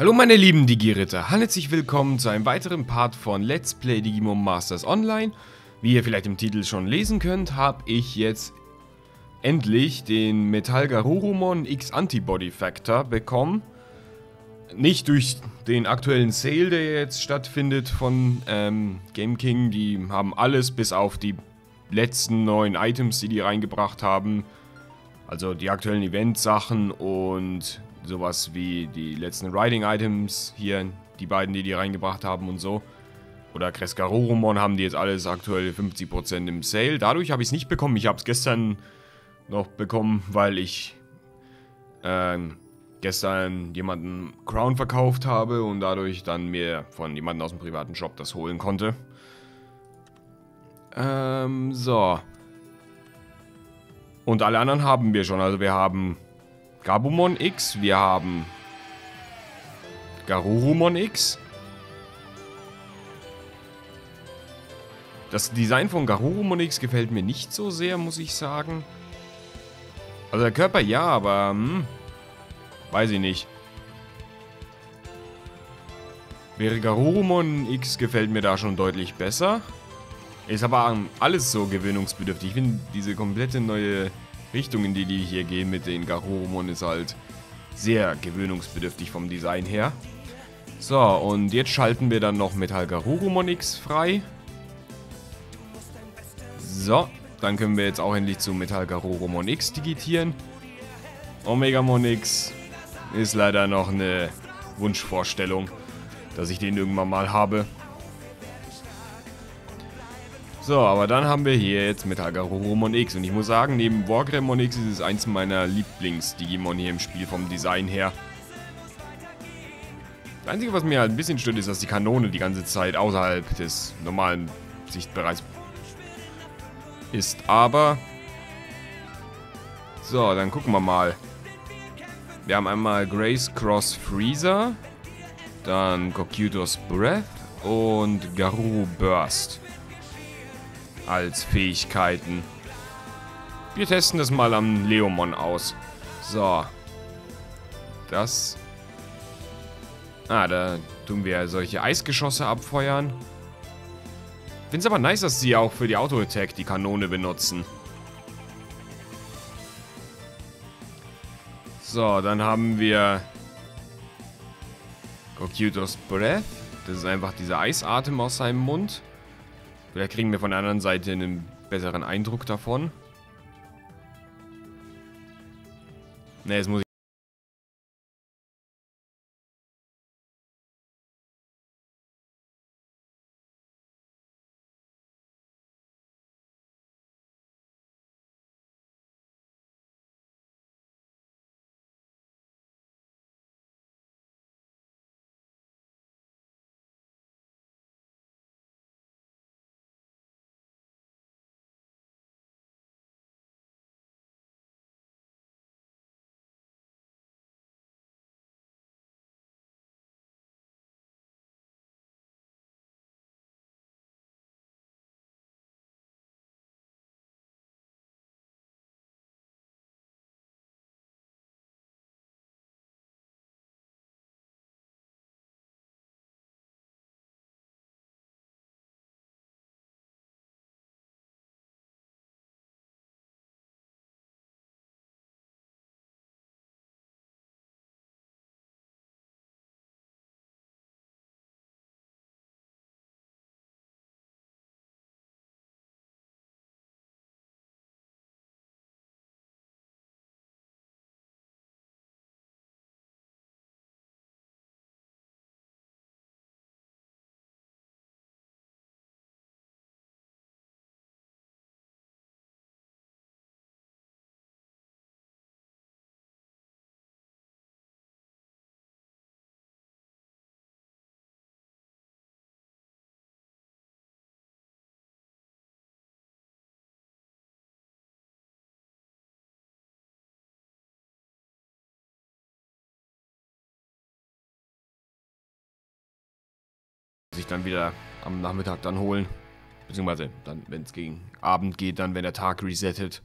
Hallo meine lieben Digi-Ritter, herzlich willkommen zu einem weiteren Part von Let's Play Digimon Masters Online. Wie ihr vielleicht im Titel schon lesen könnt, habe ich jetzt endlich den Metall Garurumon X Antibody Factor bekommen. Nicht durch den aktuellen Sale, der jetzt stattfindet von ähm, Game King. Die haben alles bis auf die letzten neuen Items, die die reingebracht haben. Also die aktuellen Event-Sachen und sowas wie die letzten Riding-Items hier, die beiden, die die reingebracht haben und so. Oder Kreskarorumon haben die jetzt alles aktuell 50% im Sale. Dadurch habe ich es nicht bekommen. Ich habe es gestern noch bekommen, weil ich ähm, gestern jemanden Crown verkauft habe und dadurch dann mir von jemandem aus dem privaten Shop das holen konnte. Ähm, so. Und alle anderen haben wir schon. Also wir haben Gabumon X, wir haben Garurumon X. Das Design von Garurumon X gefällt mir nicht so sehr, muss ich sagen. Also der Körper ja, aber hm, weiß ich nicht. Wäre Garurumon X gefällt mir da schon deutlich besser. Ist aber alles so gewöhnungsbedürftig. Ich finde diese komplette neue Richtung, in die die hier gehen mit den Garurumon, ist halt sehr gewöhnungsbedürftig vom Design her. So, und jetzt schalten wir dann noch Metall Garurumon X frei. So, dann können wir jetzt auch endlich zu Metall Garurumon X digitieren. Omegamon X ist leider noch eine Wunschvorstellung, dass ich den irgendwann mal habe. So, aber dann haben wir hier jetzt Metagarurumon X. Und ich muss sagen, neben Wargreymon X ist es eins meiner Lieblings-Digimon hier im Spiel vom Design her. Das Einzige, was mir halt ein bisschen stört, ist, dass die Kanone die ganze Zeit außerhalb des normalen Sichtbereichs ist. Aber... So, dann gucken wir mal. Wir haben einmal Grace Cross Freezer, dann Kokutos Breath und Garuru Burst als Fähigkeiten. Wir testen das mal am Leomon aus. So. Das... Ah, da tun wir solche Eisgeschosse abfeuern. Finde es aber nice, dass sie auch für die Auto-Attack die Kanone benutzen. So, dann haben wir Kokutos Breath. Das ist einfach dieser Eisatem aus seinem Mund. Vielleicht kriegen wir von der anderen Seite einen besseren Eindruck davon. Ne, jetzt muss ich... sich dann wieder am Nachmittag dann holen. Beziehungsweise dann, wenn es gegen Abend geht, dann, wenn der Tag resettet.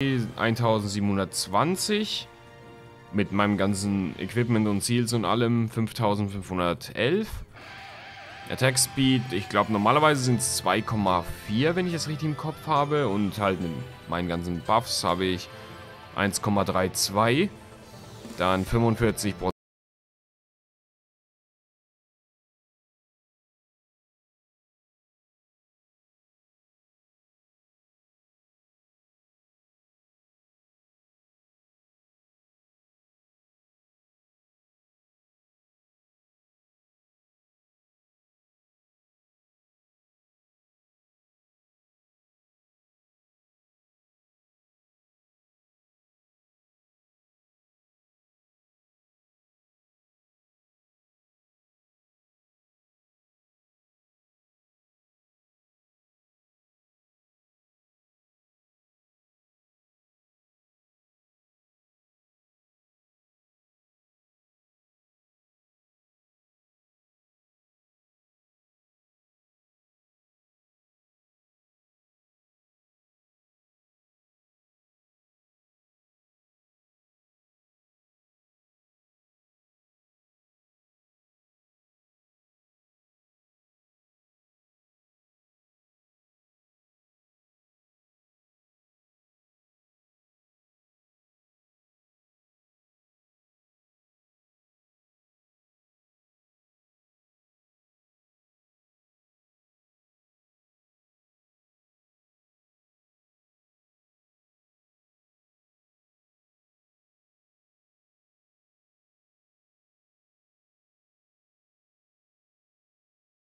1720 mit meinem ganzen Equipment und Ziels und allem 5511. Attack Speed, ich glaube normalerweise sind es 2,4, wenn ich es richtig im Kopf habe. Und halt mit meinen ganzen Buffs habe ich 1,32. Dann 45%.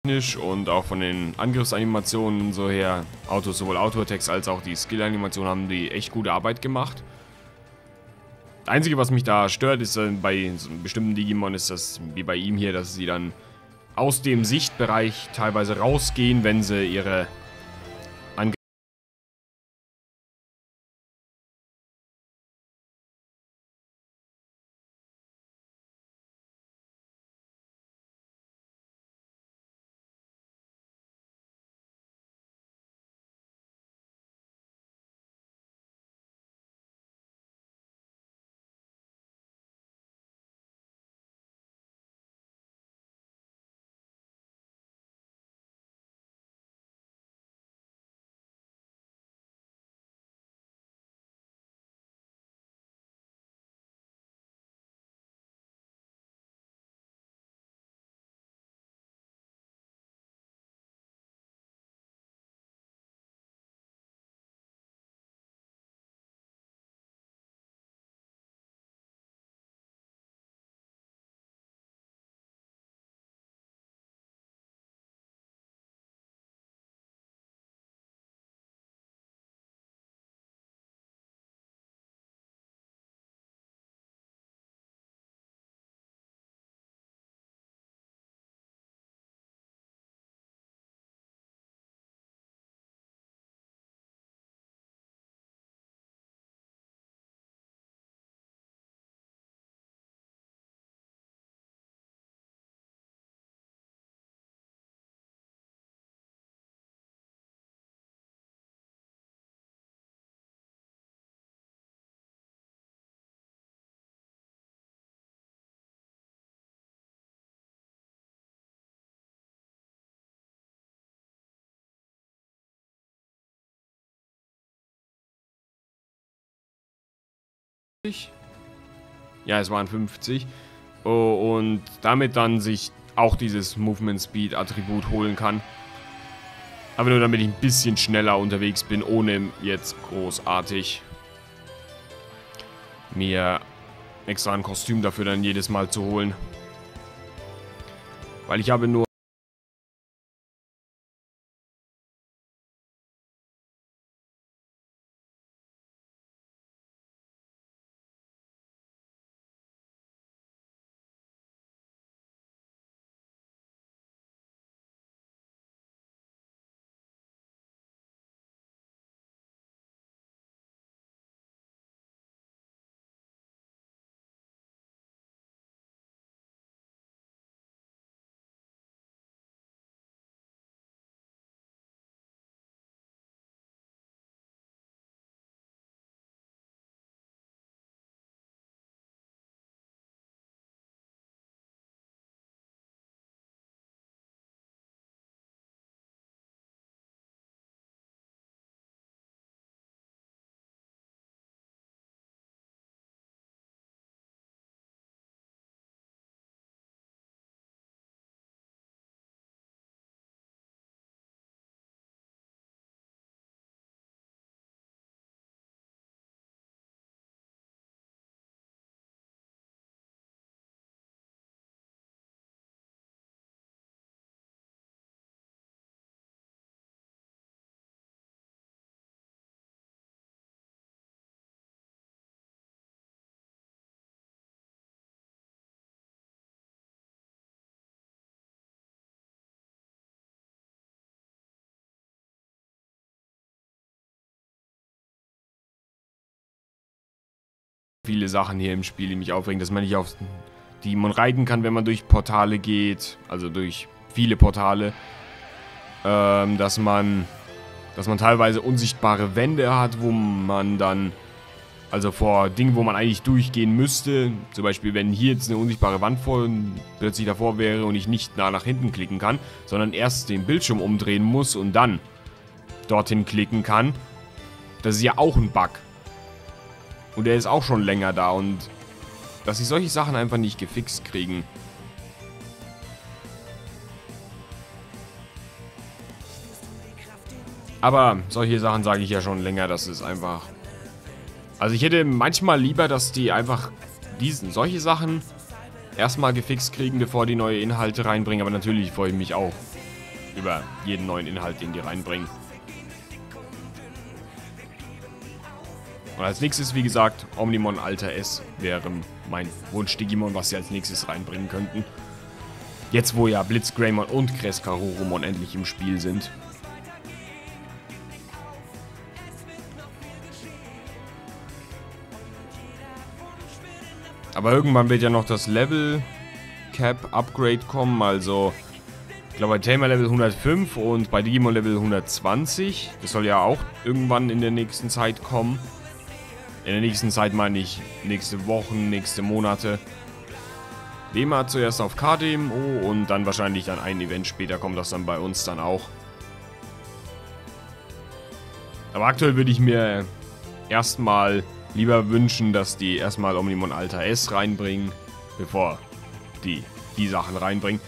Und auch von den Angriffsanimationen so her, Autos, sowohl Auto-Attacks als auch die Skill-Animationen haben die echt gute Arbeit gemacht. Das Einzige, was mich da stört, ist äh, bei so bestimmten Digimon, ist das, wie bei ihm hier, dass sie dann aus dem Sichtbereich teilweise rausgehen, wenn sie ihre Ja, es waren 50. Oh, und damit dann sich auch dieses Movement Speed Attribut holen kann. Aber nur damit ich ein bisschen schneller unterwegs bin, ohne jetzt großartig mir extra ein Kostüm dafür dann jedes Mal zu holen. Weil ich habe nur viele Sachen hier im Spiel, die mich aufregen, dass man nicht auf die man reiten kann, wenn man durch Portale geht, also durch viele Portale, ähm, dass man, dass man teilweise unsichtbare Wände hat, wo man dann, also vor Dingen, wo man eigentlich durchgehen müsste, zum Beispiel wenn hier jetzt eine unsichtbare Wand vor, plötzlich davor wäre und ich nicht nah nach hinten klicken kann, sondern erst den Bildschirm umdrehen muss und dann dorthin klicken kann, das ist ja auch ein Bug. Und der ist auch schon länger da und dass sie solche Sachen einfach nicht gefixt kriegen. Aber solche Sachen sage ich ja schon länger, dass es einfach... Also ich hätte manchmal lieber, dass die einfach diesen, solche Sachen erstmal gefixt kriegen, bevor die neue Inhalte reinbringen. Aber natürlich freue ich mich auch über jeden neuen Inhalt, den die reinbringen. Und als nächstes, wie gesagt, Omnimon Alter S wäre mein Wunsch-Digimon, was sie als nächstes reinbringen könnten. Jetzt, wo ja Blitz Greymon und Kreskarurumon endlich im Spiel sind. Aber irgendwann wird ja noch das Level Cap Upgrade kommen, also ich glaube bei Tamer Level 105 und bei Digimon Level 120. Das soll ja auch irgendwann in der nächsten Zeit kommen. In der nächsten Zeit meine ich nächste Wochen, nächste Monate. Dema zuerst auf KDMO und dann wahrscheinlich dann ein Event später kommt das dann bei uns dann auch. Aber aktuell würde ich mir erstmal lieber wünschen, dass die erstmal Omnimon Alter S reinbringen, bevor die die Sachen reinbringen.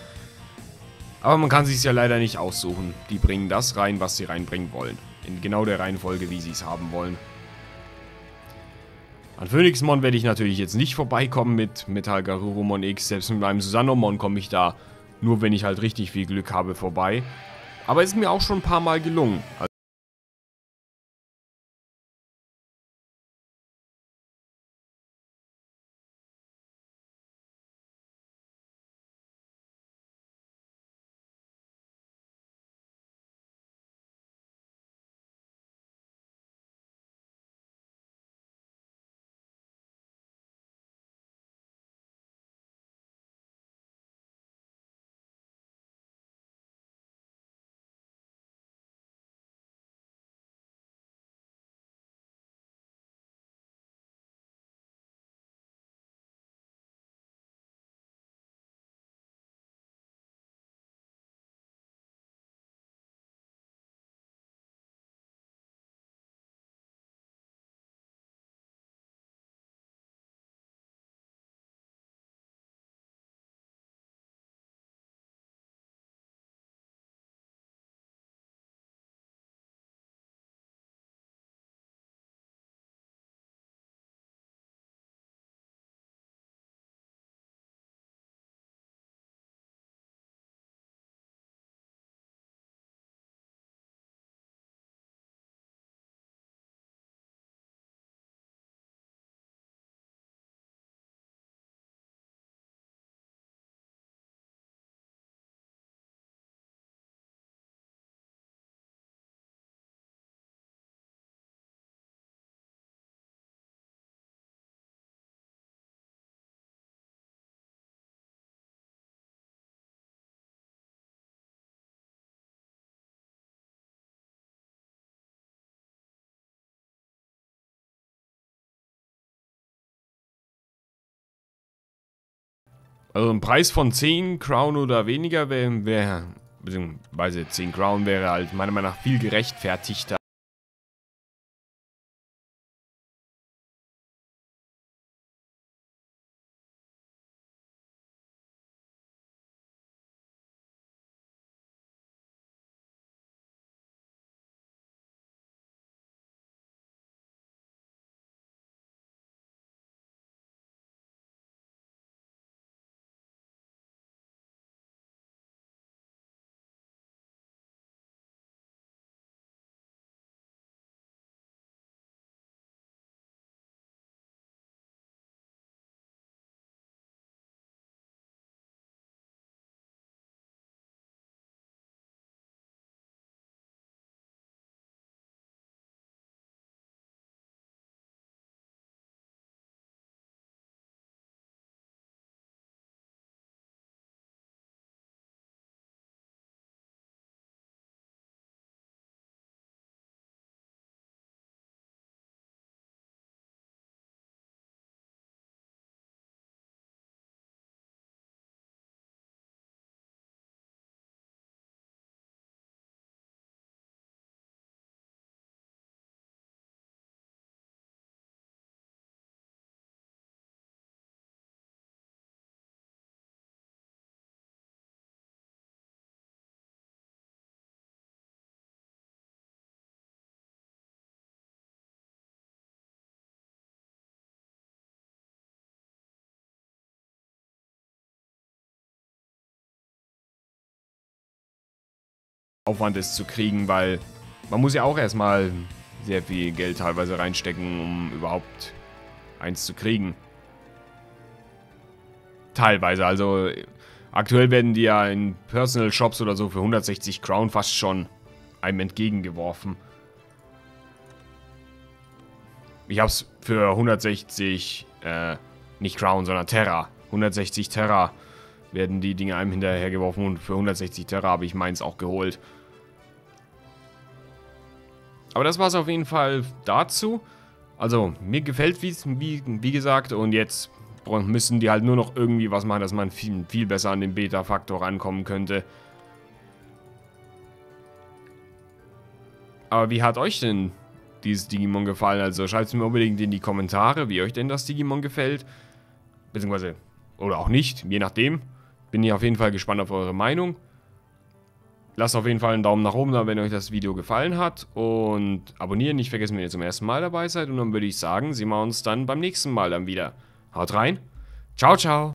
Aber man kann sich ja leider nicht aussuchen. Die bringen das rein, was sie reinbringen wollen. In genau der Reihenfolge, wie sie es haben wollen. An Phoenixmon werde ich natürlich jetzt nicht vorbeikommen mit Metal Garurumon X. Selbst mit meinem Susanomon komme ich da nur, wenn ich halt richtig viel Glück habe, vorbei. Aber ist mir auch schon ein paar Mal gelungen. Also ein Preis von 10 Crown oder weniger wäre, wär, beziehungsweise 10 Crown wäre halt meiner Meinung nach viel gerechtfertigter. Aufwand ist zu kriegen, weil man muss ja auch erstmal sehr viel Geld teilweise reinstecken, um überhaupt eins zu kriegen. Teilweise, also aktuell werden die ja in Personal Shops oder so für 160 Crown fast schon einem entgegengeworfen. Ich hab's für 160, äh, nicht Crown, sondern Terra. 160 Terra werden die Dinge einem hinterhergeworfen und für 160 Terra habe ich meins auch geholt. Aber das war es auf jeden Fall dazu. Also, mir gefällt wie, wie, wie gesagt und jetzt müssen die halt nur noch irgendwie was machen, dass man viel, viel besser an den Beta-Faktor rankommen könnte. Aber wie hat euch denn dieses Digimon gefallen? Also schreibt es mir unbedingt in die Kommentare, wie euch denn das Digimon gefällt. Beziehungsweise, oder auch nicht, je nachdem. Bin ich auf jeden Fall gespannt auf eure Meinung. Lasst auf jeden Fall einen Daumen nach oben da, wenn euch das Video gefallen hat. Und abonnieren nicht vergessen, wenn ihr zum ersten Mal dabei seid. Und dann würde ich sagen, sehen wir uns dann beim nächsten Mal dann wieder. Haut rein. Ciao, ciao.